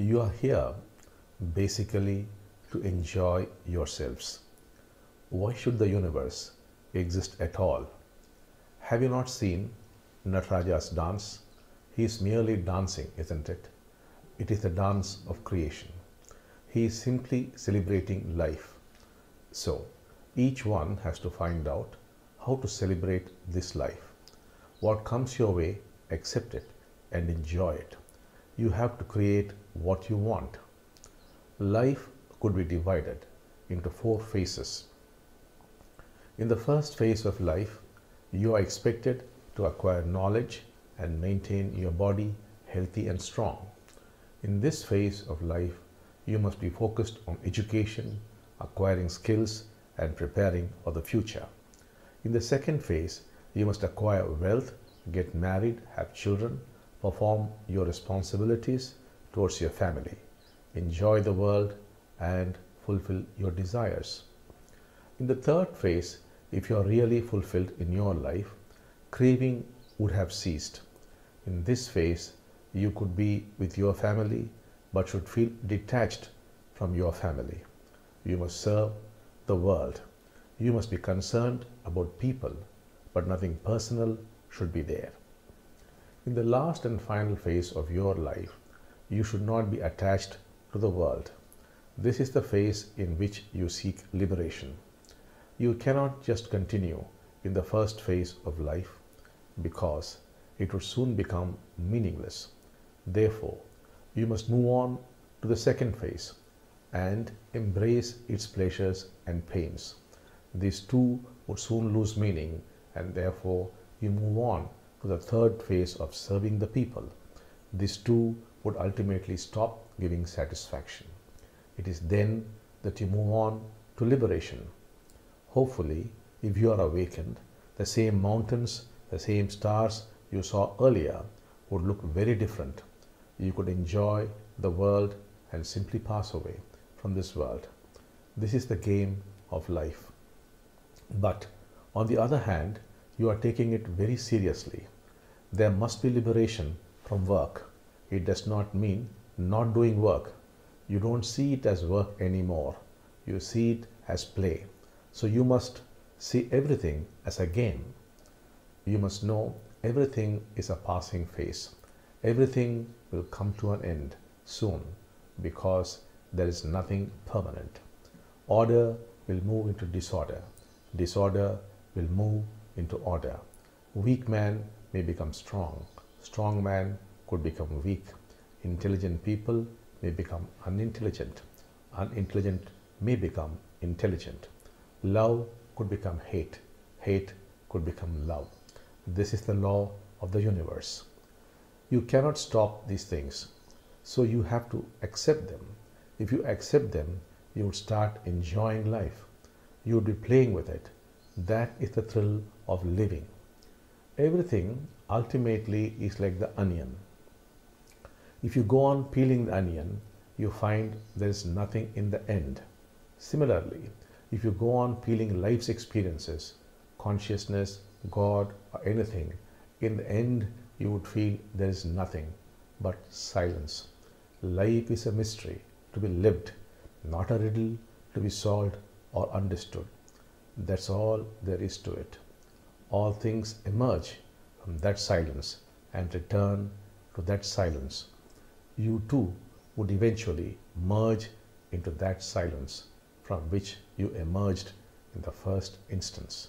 You are here basically to enjoy yourselves. Why should the universe exist at all? Have you not seen Nataraja's dance? He is merely dancing, isn't it? It is the dance of creation. He is simply celebrating life. So, each one has to find out how to celebrate this life. What comes your way, accept it and enjoy it. You have to create what you want. Life could be divided into four phases. In the first phase of life, you are expected to acquire knowledge and maintain your body healthy and strong. In this phase of life, you must be focused on education, acquiring skills, and preparing for the future. In the second phase, you must acquire wealth, get married, have children, perform your responsibilities towards your family, enjoy the world, and fulfill your desires. In the third phase, if you are really fulfilled in your life, craving would have ceased. In this phase, you could be with your family but should feel detached from your family. You must serve the world. You must be concerned about people, but nothing personal should be there. In the last and final phase of your life, you should not be attached to the world. This is the phase in which you seek liberation. You cannot just continue in the first phase of life because it would soon become meaningless. Therefore, you must move on to the second phase and embrace its pleasures and pains. These two would soon lose meaning and therefore you move on to the third phase of serving the people. These two would ultimately stop giving satisfaction. It is then that you move on to liberation. Hopefully, if you are awakened, the same mountains, the same stars you saw earlier would look very different. You could enjoy the world and simply pass away from this world. This is the game of life. But on the other hand, you are taking it very seriously. There must be liberation from work. It does not mean not doing work. You don't see it as work anymore. You see it as play. So you must see everything as a game. You must know everything is a passing phase. Everything will come to an end soon because there is nothing permanent. Order will move into disorder. Disorder will move into order. Weak man may become strong. Strong man could become weak. Intelligent people may become unintelligent. Unintelligent may become intelligent. Love could become hate. Hate could become love. This is the law of the universe. You cannot stop these things. So you have to accept them. If you accept them, you would start enjoying life. You would be playing with it. That is the thrill of living. Everything ultimately is like the onion. If you go on peeling the onion, you find there is nothing in the end. Similarly, if you go on peeling life's experiences, consciousness, God, or anything, in the end you would feel there is nothing but silence. Life is a mystery to be lived, not a riddle to be solved or understood. That's all there is to it. All things emerge from that silence and return to that silence. You too would eventually merge into that silence from which you emerged in the first instance.